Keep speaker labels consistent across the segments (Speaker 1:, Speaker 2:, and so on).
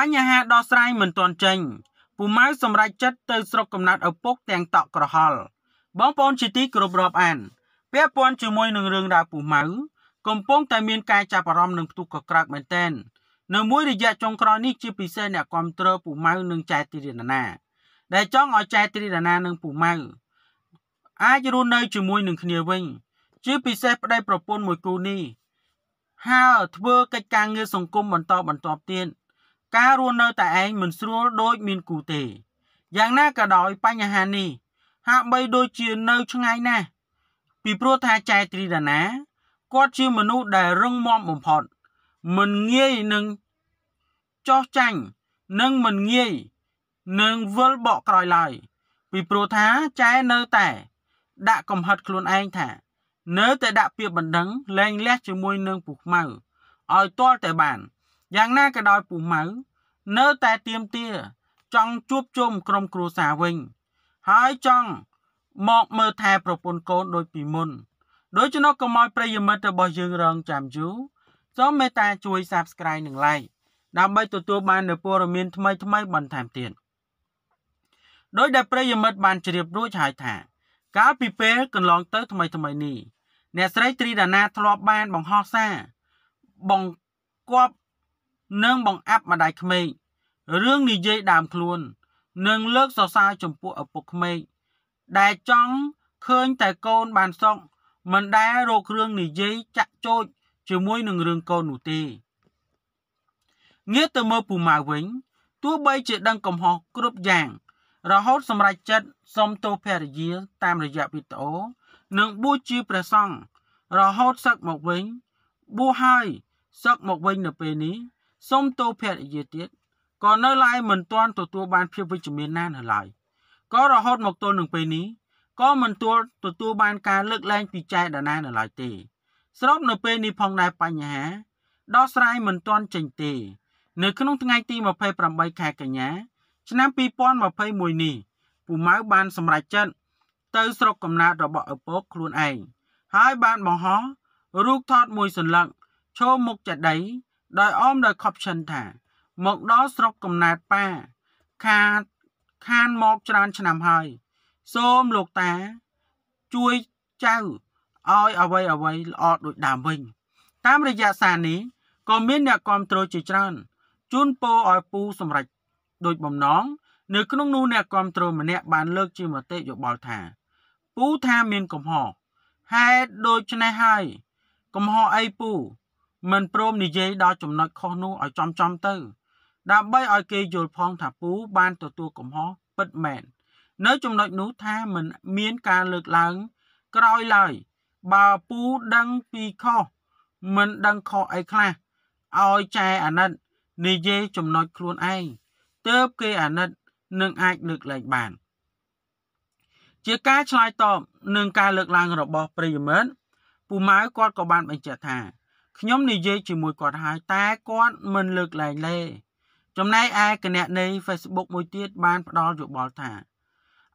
Speaker 1: បញ្ហាដោះស្រាយមិនទាន់ចេញពូម៉ៅសម្រេចចិត្តទៅស្រុកកំណើតឪពុកទាំងតក់ក្រហល់បងប្អូនជាទីគោរពរាប់អានពាក់ព័ន្ធជាមួយនឹងរឿងរ៉ាវពូម៉ៅកំពុងតែមានការចាប់អារម្មណ៍នឹងផ្ទុះកក្រើកមែនទែននៅមួយរយៈចុងក្រោយនេះជាពិសេសអ្នកគ្រប់គ្រងពូម៉ៅនិងចែកទីរណាដែលចង់ឲ្យចែកទីរណានិងពូម៉ៅអាចរស់នៅជាមួយនឹងគ្នាវិញ ជាពិសេសប្តីប្រពន្ធមួយគូនេះហើយធ្វើកិច្ចការងារសង្គមបន្តបន្តទៀត ការរស់នៅតែឯងមិនស្រួលដូចមានគូទេយ៉ាងណាក៏ដោយបញ្ហានេះហាក់បីដូចជានៅឆ្ងាយណាស់ពីព្រោះថាចែកត្រីដាណាគាត់ជាមនុស្សដែលរឹងមាំបំផុតមិនងាយនឹងចោះចាញ់និងមិនងាយនឹងវិលបកក្រោយឡើយពីព្រោះថាចែនៅតែ ដាក់កំហិតខ្លួនឯងថា នៅតែដាក់ពាក្យបណ្ដឹងលែងលះជាមួយនឹងពូខ្មៅឲ្យទាល់តែបាន យ៉ាងណាក៏ដោយពូម៉ៅនៅតែទៀមទាចង់ជួបជុំក្រុមគ្រួសារវិញ ហើយចង់មកមើលថែប្រពន្ធកូនដូចពីមុនដូច្នោះកុំឲ្យប្រិយមិត្តរបស់យើងរងចាំយូរសូមមេត្តាជួយ Subscribe និង Like ដើម្បីទទួលបាននូវព័ត៌មានថ្មីថ្មីបន្ថែមទៀតដោយដែលប្រិយមិត្តបានជ្រាបរួចហើយថា កាលពីពេលកន្លងទៅថ្មីថ្មីនេះអ្នកស្រីត្រីដាណាធ្លាប់បានបង្ហោះសារបង្គាប់ និងបង្អាប់ម្ដាយក្មេករឿងនិយាយដើមខ្លួន និងលើកសរសើរចំពោះឪពុកក្មេកដែលចង់ឃើញតែកូនបានសុខមិនដែលរករឿងនិយាយចាក់ចោចជាមួយនឹងរឿងកូននោះទេងាកទៅមើលពូម៉ៅវិញទោះបីជាដឹងកំហុសគ្រប់យ៉ាង រហូតសម្រេចចិត្តសុំទោសភរិយាតាមរយៈវីដេអូនិងបួសជាព្រះសង្ឃរហូតសឹកមកវិញបួសហើយសឹកមកវិញនៅពេលនេះ សុំទោសភរិយាទៀតក៏នៅឡើយមិនទាន់ទទួលបានភាពវិជ្ជមានណានៅឡើយក៏រហូតមកទល់នឹងពេលនេះក៏មិនទាល់ទទួលបានការលើកលែងពីចែកដាណានៅឡើយទេស្របនៅពេលនេះផងដែរបញ្ហាដោះស្រាយមិនទាន់ចេញទេ នៅក្នុងថ្ងៃទី28ខែកញ្ញា ឆ្នាំ2021នេះពូម៉ៅបានសម្រេចចិត្តទៅស្រុកកំណើតរបស់ឪពុកខ្លួនឯងហើយបានបង្ហោះរូបថតមួយសន្លឹកឈោមុខចដី ដោយអមដោយខប់ឈិនថា មកដល់ស្រុកកំណើតប៉ាខាតខានមកច្រើនឆ្នាំហើយ សូមលោកតា ជួយចៅឲ្យអ្វីអ្វីល្អដូចដើមវិញ តាមរយៈសារនេះក៏មានអ្នកគ្រប់គ្រងជាច្រើនជូនពរឲ្យពូសម្រេចដោយបំណងនៅក្នុងនោះអ្នកគ្រប់គ្រងម្នាក់បានលើកជាមតិយោបល់ថា ពូថាមានកំហុសហេតុដូច្នេះហើយកំហុសអីពូ មិនព្រមនិយាយដល់ចំណុចខុសនោះឲ្យចំចំទៅ ដើម្បីឲ្យគេយល់ផងថាពូបានទទួលកំហុសពិតមែននៅចំណុចនោះថាមិនមានការលើកឡើងក្រោយឡើយបើពូដឹងពីខុសមិនដឹងខុសអីខ្លះឲ្យចែអាណិតនិយាយចំណុចខ្លួនឯងទើបគេអាណិតនឹងអាចលើកលែងបាន ជាការឆ្លើយតបនឹងការលើកឡើងរបស់ប្រិយមិត្តពូម៉ៅគាត់ក៏បានបញ្ជាក់ថា ខ្ញុំនិយាយជាមួយគាត់ហើយតែគាត់មិនលើកលែងទេចំណែកឯគណនី Facebook មួយទៀតបានផ្ដល់យោបល់ថា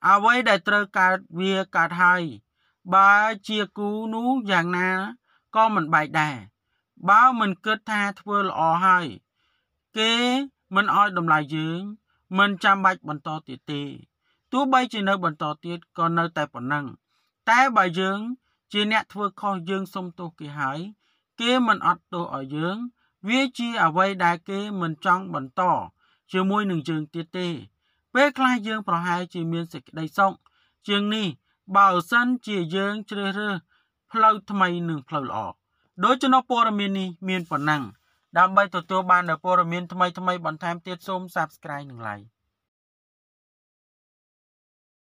Speaker 1: អ្វីដែលត្រូវកើតវាកើតហើយបើជាគូនោះយ៉ាងណាក៏មិនបែកដែរបើមិនគិតថាធ្វើល្អហើយគេមិនអោយតម្លៃយើង មិនចាំបាច់បន្តទៀតទេទោះបីជានៅបន្តទៀតក៏នៅតែប៉ុណ្ណឹងតែបើយើង ជាអ្នកធ្វើខុសយើងសុំទោសគេហើយ គេមិនអត់ទោសឲ្យយើង វាជាអ្វីដែលគេមិនចង់បន្តជាមួយនឹងយើងទៀតទេ ពេលខ្លះយើងប្រហែលជាមានសេចក្តីសុខជាងនេះបើសិនជាយើងជ្រើសរើសផ្លូវថ្មីនិងផ្លូវល្អដូច្នោះព័ត៌មាននេះមានប៉ុណ្ណឹងដើម្បីទទួលបាននូវព័ត៌មានថ្មីៗបន្ថែមទៀតសូម Subscribe និង Like